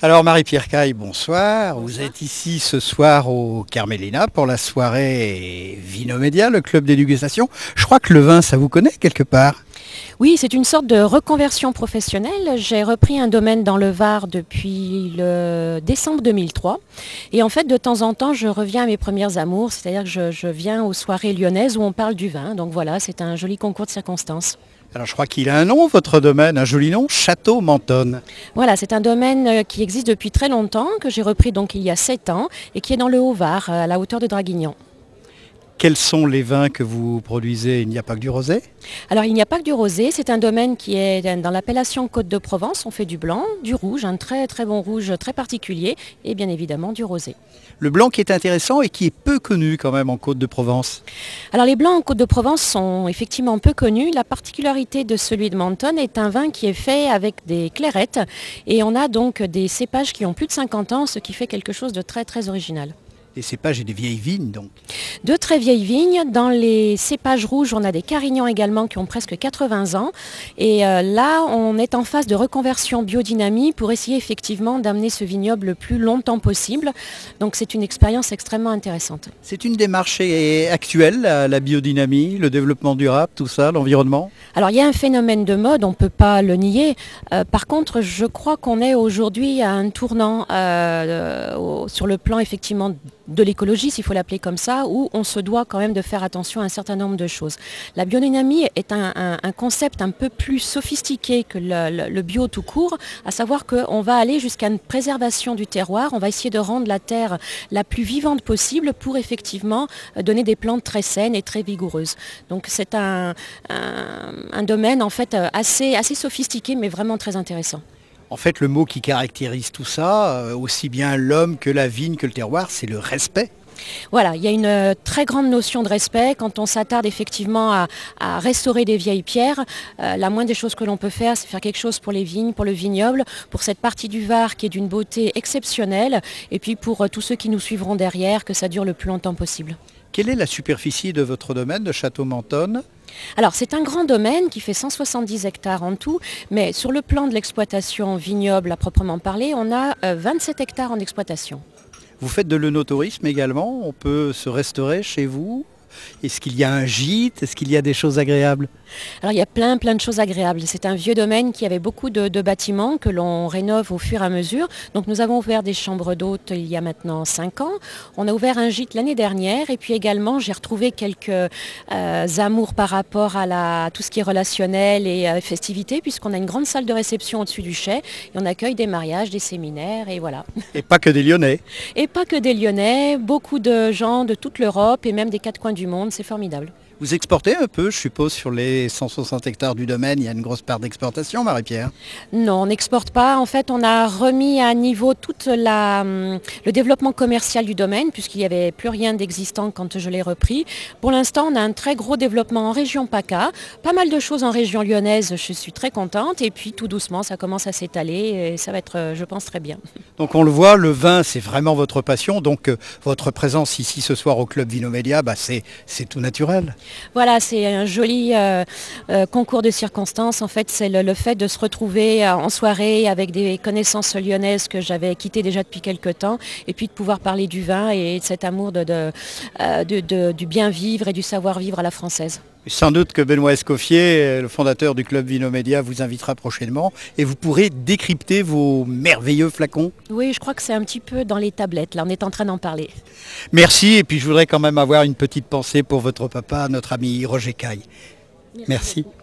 Alors Marie-Pierre Caille, bonsoir. Vous êtes ici ce soir au Carmélina pour la soirée Vinomédia, le club d'éducation. Je crois que le vin, ça vous connaît quelque part Oui, c'est une sorte de reconversion professionnelle. J'ai repris un domaine dans le Var depuis le décembre 2003. Et en fait, de temps en temps, je reviens à mes premières amours, c'est-à-dire que je, je viens aux soirées lyonnaises où on parle du vin. Donc voilà, c'est un joli concours de circonstances. Alors je crois qu'il a un nom, votre domaine, un joli nom, Château Mentonne. Voilà, c'est un domaine euh, qui existe depuis très longtemps, que j'ai repris donc il y a 7 ans et qui est dans le Haut-Var, à la hauteur de Draguignan. Quels sont les vins que vous produisez? Il n'y a pas que du rosé? Alors il n'y a pas que du rosé, c'est un domaine qui est dans l'appellation Côte de Provence. On fait du blanc, du rouge, un très très bon rouge très particulier et bien évidemment du rosé. Le blanc qui est intéressant et qui est peu connu quand même en Côte de Provence? Alors les blancs en Côte de Provence sont effectivement peu connus. La particularité de celui de Menton est un vin qui est fait avec des clairettes et on a donc des cépages qui ont plus de 50 ans, ce qui fait quelque chose de très très original. Des cépages et des vieilles vignes donc. De très vieilles vignes. Dans les cépages rouges, on a des carignans également qui ont presque 80 ans. Et euh, là, on est en phase de reconversion biodynamie pour essayer effectivement d'amener ce vignoble le plus longtemps possible. Donc c'est une expérience extrêmement intéressante. C'est une démarche actuelle, la, la biodynamie, le développement durable, tout ça, l'environnement? Alors il y a un phénomène de mode, on ne peut pas le nier. Euh, par contre, je crois qu'on est aujourd'hui à un tournant euh, sur le plan effectivement de l'écologie, s'il faut l'appeler comme ça, où on se doit quand même de faire attention à un certain nombre de choses. La biodynamie est un, concept un peu plus sophistiqué que le, bio tout court, à savoir qu'on va aller jusqu'à une préservation du terroir, on va essayer de rendre la terre la plus vivante possible pour effectivement euh, donner des plantes très saines et très vigoureuses. Donc c'est un, domaine en fait euh, assez sophistiqué mais vraiment très intéressant. En fait, le mot qui caractérise tout ça, euh, aussi bien l'homme que la vigne que le terroir, c'est le respect. Voilà, il y a une euh, très grande notion de respect. Quand on s'attarde effectivement à, restaurer des vieilles pierres, euh, la moindre des choses que l'on peut faire, c'est faire quelque chose pour les vignes, pour le vignoble, pour cette partie du Var qui est d'une beauté exceptionnelle, et puis pour tous ceux qui nous suivront derrière, que ça dure le plus longtemps possible. Quelle est la superficie de votre domaine de Château Mentonne Alors c'est un grand domaine qui fait 170 hectares en tout, mais sur le plan de l'exploitation vignoble à proprement parler, on a euh, 27 hectares en exploitation. Vous faites de l'œnotourisme également? On peut se restaurer chez vous? Est-ce qu'il y a un gîte? Est-ce qu'il y a des choses agréables? Alors il y a plein plein de choses agréables. C'est un vieux domaine qui avait beaucoup de, de bâtiments que l'on rénove au fur et à mesure. Donc nous avons ouvert des chambres d'hôtes il y a maintenant 5 ans. On a ouvert un gîte l'année dernière et puis également j'ai retrouvé quelques euh, amours par rapport à la, tout ce qui est relationnel et euh, festivités puisqu'on a une grande salle de réception au-dessus du chai et on accueille des mariages, des séminaires et voilà. Et pas que des Lyonnais. Et pas que des Lyonnais, beaucoup de gens de toute l'Europe et même des quatre coins du monde. C'est formidable. Vous exportez un peu, je suppose, sur les 160 hectares du domaine, il y a une grosse part d'exportation, Marie-Pierre. Non, on n'exporte pas. En fait, on a remis à niveau tout le développement commercial du domaine, puisqu'il n'y avait plus rien d'existant quand je l'ai repris. Pour l'instant, on a un très gros développement en région PACA, pas mal de choses en région lyonnaise, je suis très contente. Et puis, tout doucement, ça commence à s'étaler et ça va être, euh, je pense, très bien. Donc on le voit, le vin, c'est vraiment votre passion. Donc euh, votre présence ici ce soir au Club Vinomédia, bah, c'est tout naturel. Voilà, c'est un joli euh, euh, concours de circonstances. En fait, c'est le, fait de se retrouver euh, en soirée avec des connaissances lyonnaises que j'avais quittées déjà depuis quelque temps, et puis de pouvoir parler du vin et de cet amour du bien vivre et du savoir vivre à la française. Sans doute que Benoît Escoffier, euh, le fondateur du Club Vinomédia, vous invitera prochainement et vous pourrez décrypter vos merveilleux flacons. Oui, je crois que c'est un petit peu dans les tablettes. Là, on est en train d'en parler. Merci et puis je voudrais quand même avoir une petite pensée pour votre papa, notre ami Roger Caille. Merci. beaucoup.